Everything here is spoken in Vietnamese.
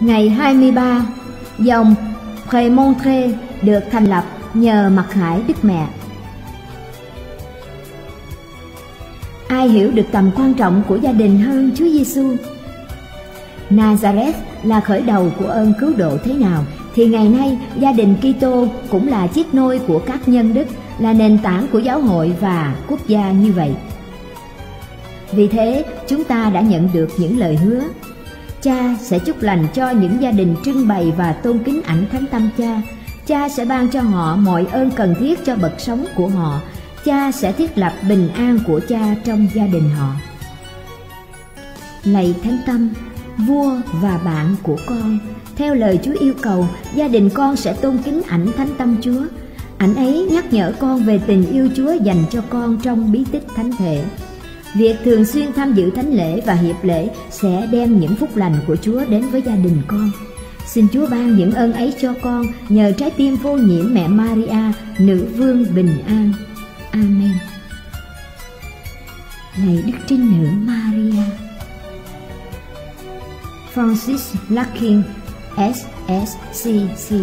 Ngày 23, dòng Prémontré được thành lập nhờ mặt khải Đức Mẹ. Ai hiểu được tầm quan trọng của gia đình hơn Chúa Giêsu? Nazareth là khởi đầu của ơn cứu độ thế nào thì ngày nay gia đình Kitô cũng là chiếc nôi của các nhân đức, là nền tảng của giáo hội và quốc gia như vậy. Vì thế, chúng ta đã nhận được những lời hứa. Cha sẽ chúc lành cho những gia đình trưng bày và tôn kính ảnh thánh tâm cha. Cha sẽ ban cho họ mọi ơn cần thiết cho bậc sống của họ. Cha sẽ thiết lập bình an của cha trong gia đình họ. Lạy Thánh Tâm, vua và bạn của con, theo lời Chúa yêu cầu, gia đình con sẽ tôn kính ảnh Thánh Tâm Chúa. Ảnh ấy nhắc nhở con về tình yêu Chúa dành cho con trong bí tích thánh thể. Việc thường xuyên tham dự thánh lễ và hiệp lễ sẽ đem những phúc lành của Chúa đến với gia đình con. Xin Chúa ban những ơn ấy cho con nhờ trái tim vô nhiễm mẹ Maria, nữ vương bình an. Amen. Lạy Đức Trinh Nữ Maria Francis Larkin SSCC